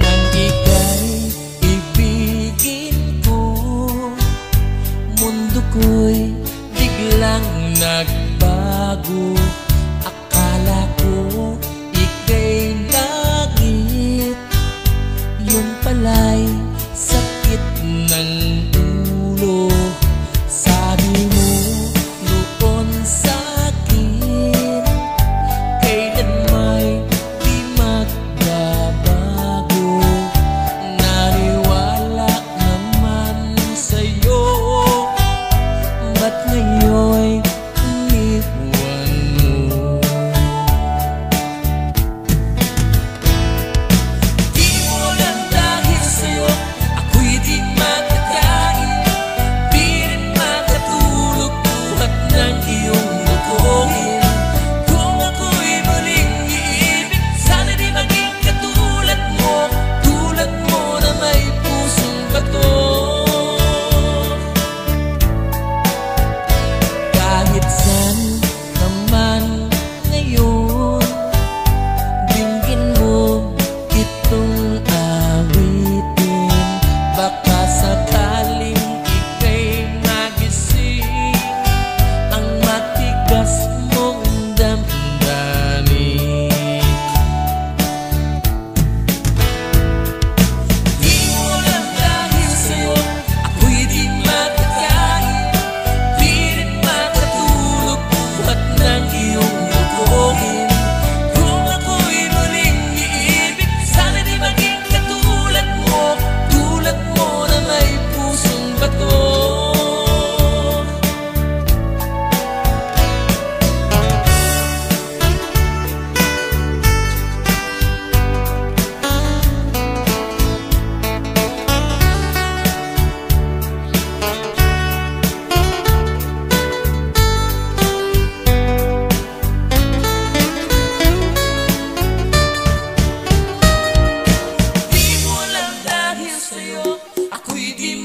Nang ika'y ko Mundo ko'y biglang nagbago. Akala ko ika'y langit Yun pala'y sakit ng dust.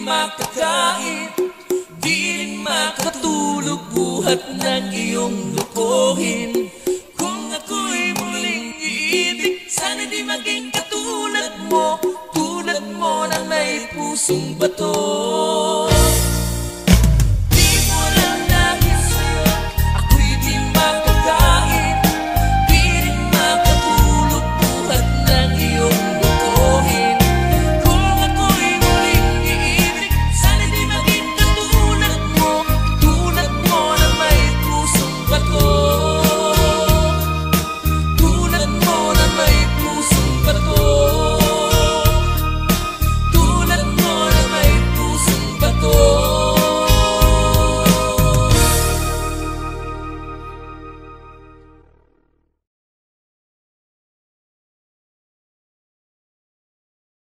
makakain. Di rin makatulog buhat ng iyong lukuhin. Kung ako'y muling iibig Sana di maging katulad mo. Tulad mo na may pusong bato.